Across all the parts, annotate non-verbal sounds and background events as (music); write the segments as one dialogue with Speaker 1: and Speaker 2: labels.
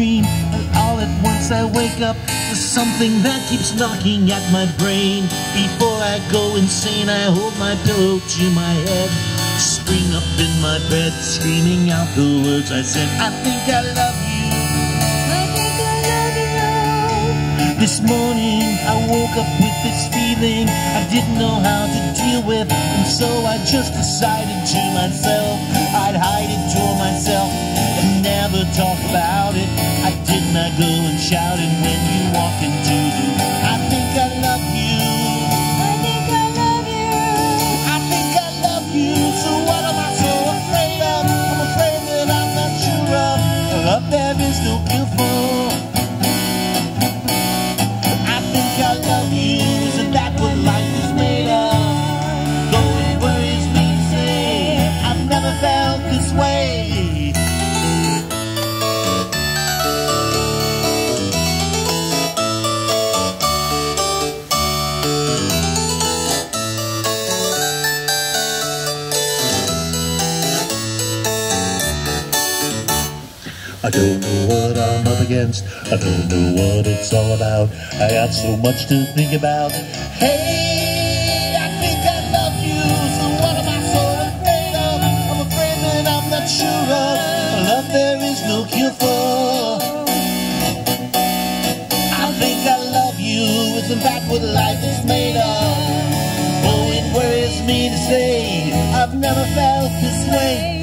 Speaker 1: nights I wake up to something that keeps knocking at my brain. Before I go insane, I hold my pillow to my head. Spring up in my bed, screaming out the words I said. I think I love you.
Speaker 2: I think I love you.
Speaker 1: This morning I woke up with this feeling I didn't know how to deal with, and so I just decided to myself I'd hide it to myself and talk about it. I did not go and shout it when you walk into I don't know what I'm up against. I don't know what it's all about. I got so much to think about. Hey, I think I love you. So what am I so afraid of? I'm afraid that I'm not sure of. Love there is no cure for. I think I love you. Isn't that what life is made of? Oh, it worries me to say I've never felt this way.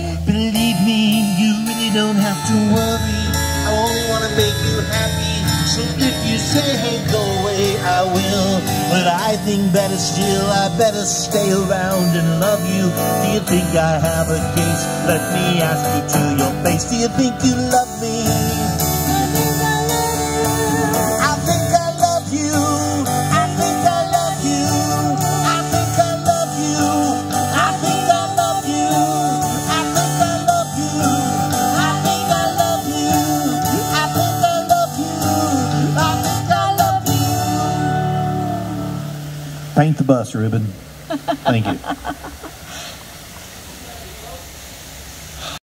Speaker 1: To worry. I only want to make you happy. So if you say, hey, go away, I will. But I think better still, I better stay around and love you. Do you think I have a case? Let me ask you to your face. Do you think you love me? Paint the bus, Reuben. Thank you. (laughs)